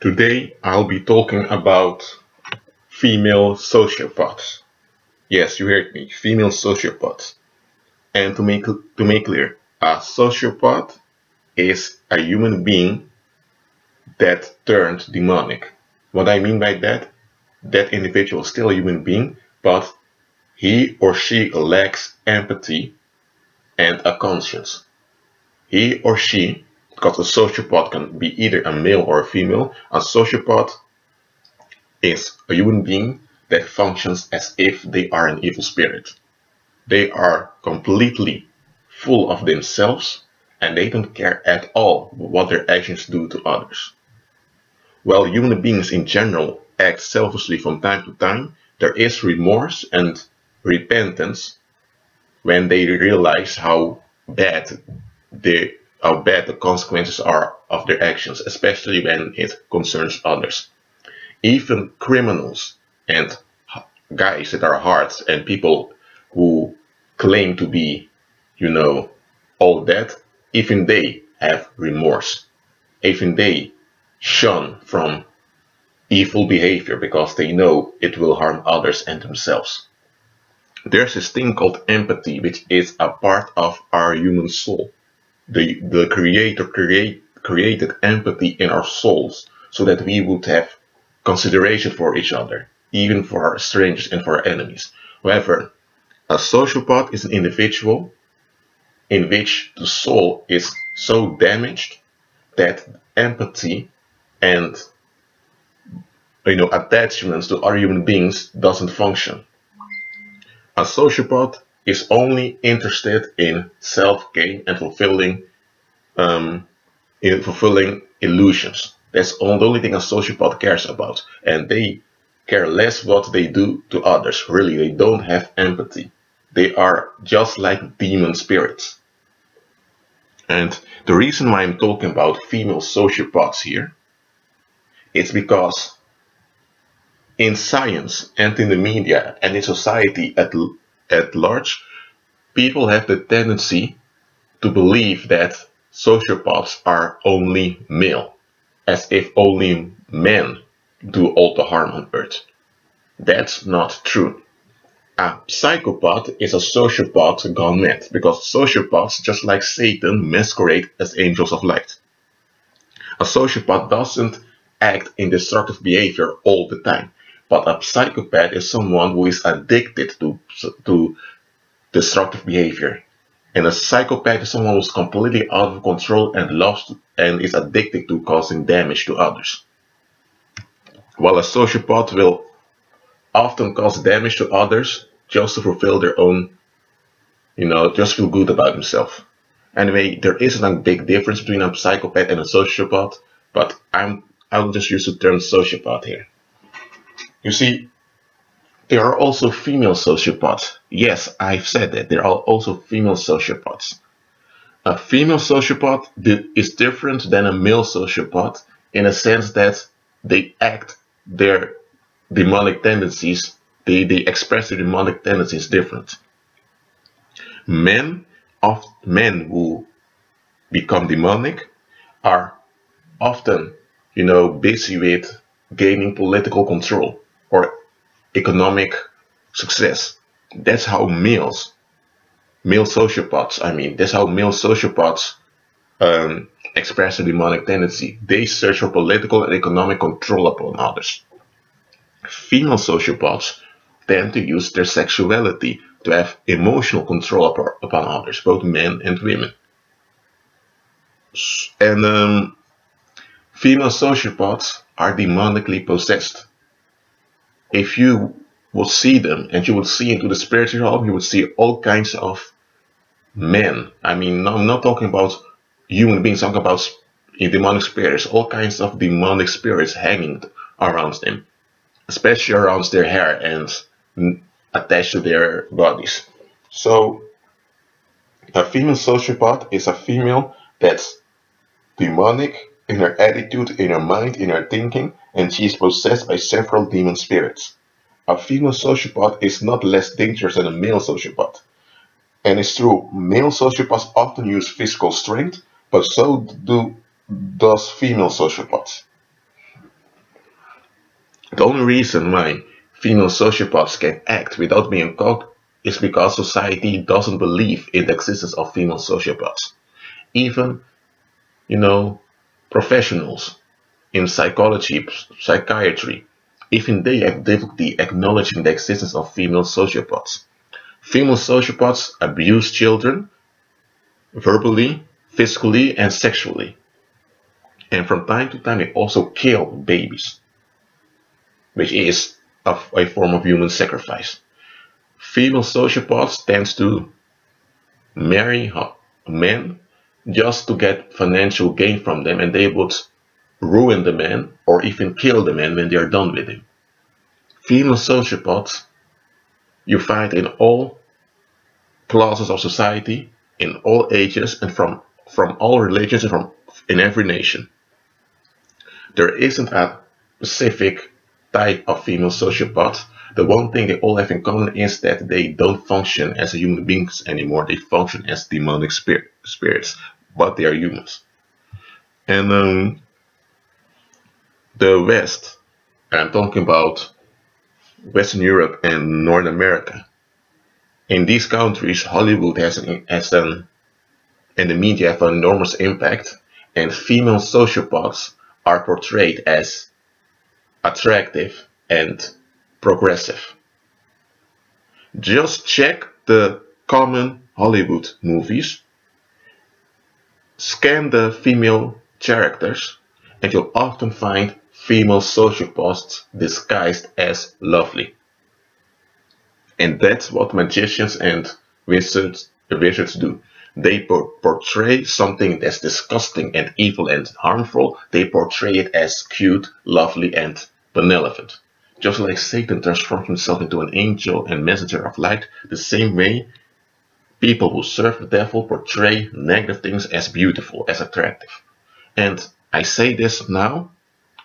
Today I'll be talking about female sociopaths. Yes, you heard me, female sociopaths. And to make to make clear, a sociopath is a human being that turned demonic. What I mean by that, that individual is still a human being, but he or she lacks empathy and a conscience. He or she because a sociopath can be either a male or a female. A sociopath is a human being that functions as if they are an evil spirit. They are completely full of themselves and they don't care at all what their actions do to others. While human beings in general act selfishly from time to time, there is remorse and repentance when they realize how bad they how bad the consequences are of their actions, especially when it concerns others. Even criminals and guys that are hard and people who claim to be, you know, all that, even they have remorse. Even they shun from evil behavior because they know it will harm others and themselves. There's this thing called empathy, which is a part of our human soul the, the creator create, created empathy in our souls so that we would have consideration for each other, even for our strangers and for our enemies. However, a sociopath is an individual in which the soul is so damaged that empathy and you know attachments to other human beings doesn't function. A sociopath is only interested in self-gain and fulfilling um, in fulfilling illusions. That's the only thing a sociopath cares about. And they care less what they do to others. Really, they don't have empathy. They are just like demon spirits. And the reason why I'm talking about female sociopaths here, it's because in science and in the media and in society at at large, people have the tendency to believe that sociopaths are only male, as if only men do all the harm on earth. That's not true. A psychopath is a sociopath gone mad, because sociopaths, just like Satan, masquerade as angels of light. A sociopath doesn't act in destructive behavior all the time. But a psychopath is someone who is addicted to, to destructive behavior. And a psychopath is someone who's completely out of control and lost and is addicted to causing damage to others. While a sociopath will often cause damage to others just to fulfill their own, you know, just feel good about himself. Anyway, there isn't a big difference between a psychopath and a sociopath, but I'm I'll just use the term sociopath here. You see, there are also female sociopaths. Yes, I've said that. There are also female sociopaths. A female sociopath is different than a male sociopath in a sense that they act their demonic tendencies, they, they express their demonic tendencies different. Men of men who become demonic are often, you know, busy with gaining political control or economic success. That's how males, male sociopaths, I mean, that's how male sociopaths um, express a demonic tendency. They search for political and economic control upon others. Female sociopaths tend to use their sexuality to have emotional control upon others, both men and women. And um, female sociopaths are demonically possessed if you would see them and you would see into the spiritual realm, you would see all kinds of men. I mean, I'm not talking about human beings, I'm talking about eh, demonic spirits, all kinds of demonic spirits hanging around them, especially around their hair and attached to their bodies. So, a female sociopath is a female that's demonic in her attitude, in her mind, in her thinking, and she is possessed by several demon spirits. A female sociopath is not less dangerous than a male sociopath. And it's true, male sociopaths often use physical strength, but so do does female sociopaths. The only reason why female sociopaths can act without being caught is because society doesn't believe in the existence of female sociopaths. Even, you know, professionals in psychology, psychiatry, even they have difficulty acknowledging the existence of female sociopaths. Female sociopaths abuse children verbally, physically, and sexually. And from time to time, they also kill babies, which is a, a form of human sacrifice. Female sociopaths tends to marry men just to get financial gain from them, and they would ruin the man or even kill the man when they are done with him. Female sociopaths you find in all classes of society, in all ages, and from, from all religions and from in every nation. There isn't a specific type of female sociopath. The one thing they all have in common is that they don't function as human beings anymore. They function as demonic spirit, spirits, but they are humans. And um, the West, I'm talking about Western Europe and North America. In these countries, Hollywood has an, has an and the media have an enormous impact, and female sociopaths are portrayed as attractive and progressive. Just check the common Hollywood movies, scan the female characters, and you'll often find female social sociopaths disguised as lovely. And that's what magicians and wizards, wizards do. They portray something that's disgusting and evil and harmful. They portray it as cute, lovely, and benevolent. Just like Satan transforms himself into an angel and messenger of light, the same way people who serve the devil portray negative things as beautiful, as attractive. And I say this now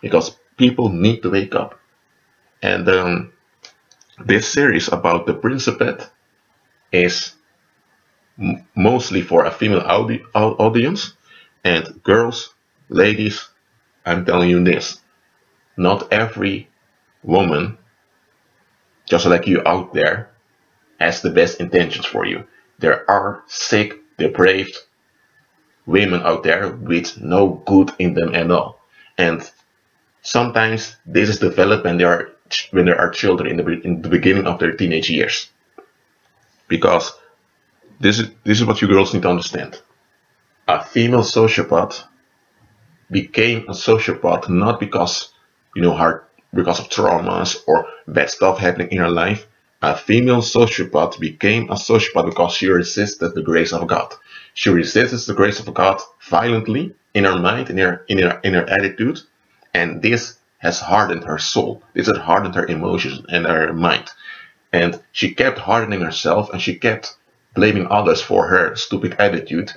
because people need to wake up. And um, this series about the Principate is mostly for a female audi audience. And girls, ladies, I'm telling you this. Not every woman, just like you out there, has the best intentions for you. There are sick, depraved women out there with no good in them at all. And Sometimes this is developed when they are when there are children in the in the beginning of their teenage years. Because this is this is what you girls need to understand. A female sociopath became a sociopath not because you know her because of traumas or bad stuff happening in her life. A female sociopath became a sociopath because she resisted the grace of God. She resisted the grace of God violently in her mind, in her in her in her attitude, and this has hardened her soul. This has hardened her emotions and her mind. And she kept hardening herself and she kept blaming others for her stupid attitude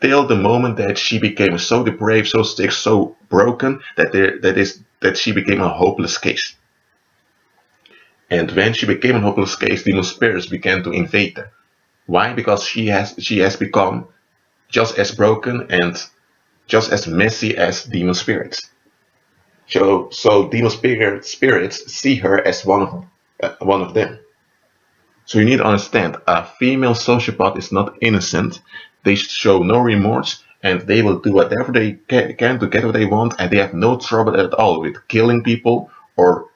till the moment that she became so depraved, so sick, so broken that there that is that she became a hopeless case. And when she became a hopeless case, demon spirits began to invade her. Why? Because she has she has become just as broken and just as messy as demon spirits. So, so demon spirit, spirits see her as one of uh, one of them. So you need to understand, a female sociopath is not innocent. They show no remorse and they will do whatever they can to get what they want and they have no trouble at all with killing people or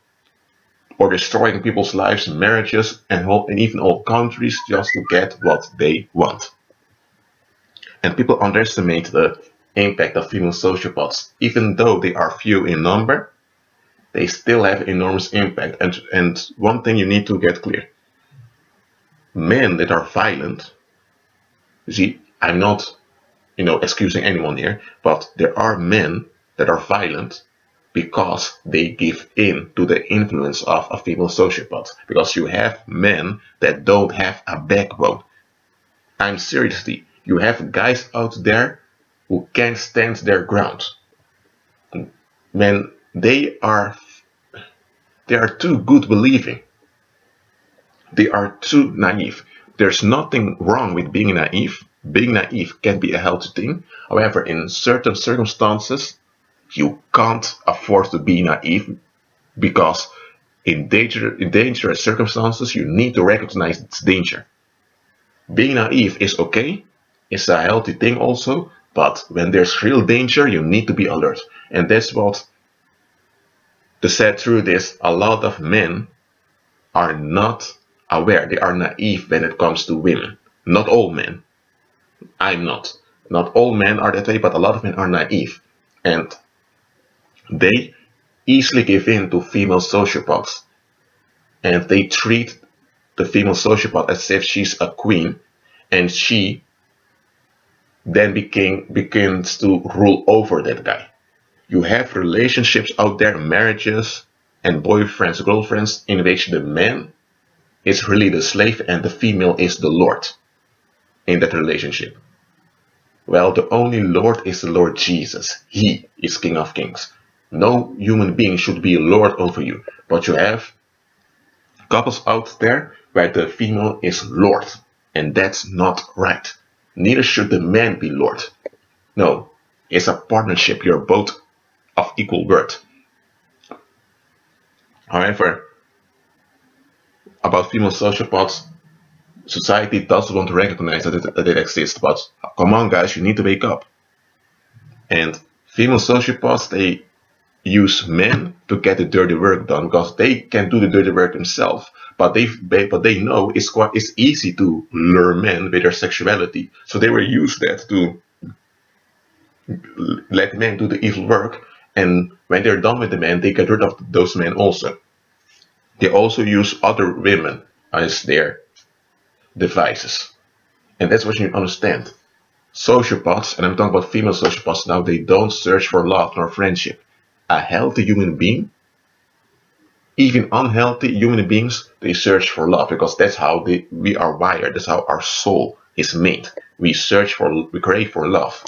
or destroying people's lives, and marriages, and, whole, and even whole countries just to get what they want. And people underestimate the impact of female sociopaths. Even though they are few in number, they still have enormous impact. And, and one thing you need to get clear. Men that are violent, see, I'm not, you know, excusing anyone here, but there are men that are violent because they give in to the influence of a female sociopath. Because you have men that don't have a backbone. I'm seriously, you have guys out there who can't stand their ground. When they are they are too good believing. They are too naive. There's nothing wrong with being naive. Being naive can be a healthy thing. However, in certain circumstances, you can't afford to be naive because in, danger, in dangerous circumstances, you need to recognize its danger. Being naive is okay, it's a healthy thing also, but when there's real danger, you need to be alert. And that's what the sad truth is, a lot of men are not aware, they are naive when it comes to women. Not all men. I'm not. Not all men are that way, but a lot of men are naive. And they easily give in to female sociopaths. And they treat the female sociopath as if she's a queen and she then became, begins to rule over that guy. You have relationships out there, marriages and boyfriends, girlfriends, in which the man is really the slave and the female is the lord in that relationship. Well, the only Lord is the Lord Jesus. He is King of Kings. No human being should be a Lord over you. But you have couples out there where the female is Lord. And that's not right. Neither should the man be Lord. No, it's a partnership. You're both of equal worth. However, about female sociopaths, society doesn't want to recognize that it, that it exists, but come on guys, you need to wake up. And female sociopaths, they use men to get the dirty work done because they can do the dirty work themselves. But they, but they know it's quite, it's easy to lure men with their sexuality. So they will use that to let men do the evil work. And when they're done with the men, they get rid of those men also. They also use other women as their devices. And that's what you understand. Sociopaths, and I'm talking about female sociopaths now, they don't search for love nor friendship. A healthy human being, even unhealthy human beings, they search for love because that's how they, we are wired. That's how our soul is made. We search for, we crave for love.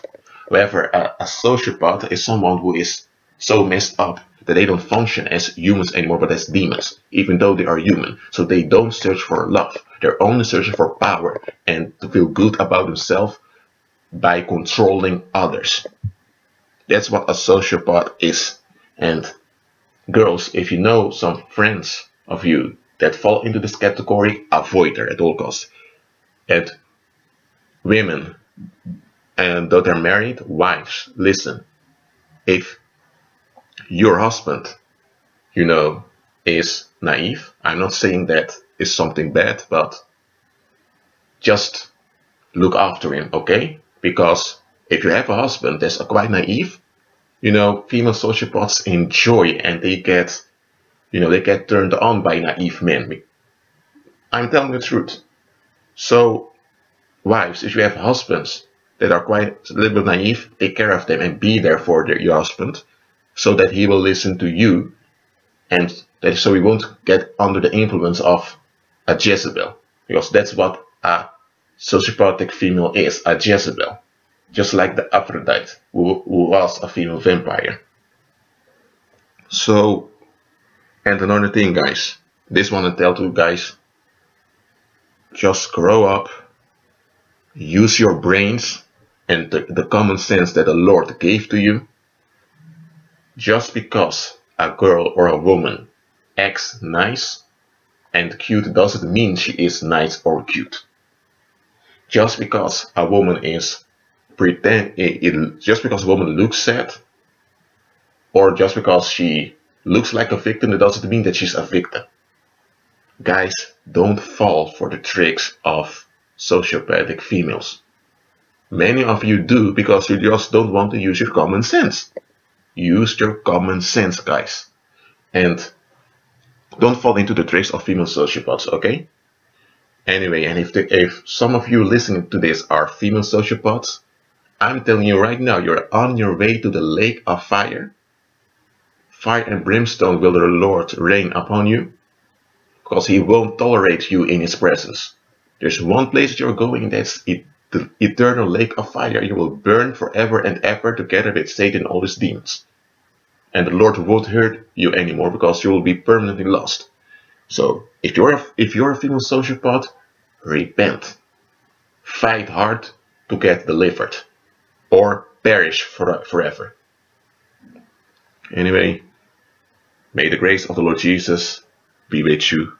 However, a, a sociopath is someone who is so messed up that they don't function as humans anymore, but as demons, even though they are human. So they don't search for love. They're only searching for power and to feel good about themselves by controlling others. That's what a sociopath is. And girls, if you know some friends of you that fall into this category, avoid her at all costs. And women, and though they're married, wives, listen. If your husband, you know, is naive. I'm not saying that is something bad, but just look after him, okay? Because if you have a husband that's quite naive, you know, female sociopaths enjoy and they get, you know, they get turned on by naive men. I'm telling the truth. So, wives, if you have husbands that are quite a little bit naive, take care of them and be there for their, your husband so that he will listen to you and that so he won't get under the influence of a Jezebel because that's what a sociopathic female is, a Jezebel. Just like the Aphrodite, who, who was a female vampire. So, and another thing, guys, this one I tell to you guys, just grow up, use your brains and the, the common sense that the Lord gave to you, just because a girl or a woman acts nice and cute doesn't mean she is nice or cute. Just because a woman is pretend, it, it, just because a woman looks sad, or just because she looks like a victim, it doesn't mean that she's a victim. Guys, don't fall for the tricks of sociopathic females. Many of you do because you just don't want to use your common sense. Use your common sense, guys. And don't fall into the tricks of female sociopaths, okay? Anyway, and if, the, if some of you listening to this are female sociopaths, I'm telling you right now, you're on your way to the lake of fire. Fire and brimstone will the Lord rain upon you, because he won't tolerate you in his presence. There's one place you're going, that's it, the eternal lake of fire. You will burn forever and ever together with Satan and all his demons and the Lord won't hurt you anymore because you will be permanently lost. So if you're a, if you're a female sociopath, repent. Fight hard to get delivered or perish for, forever. Anyway, May the grace of the Lord Jesus be with you.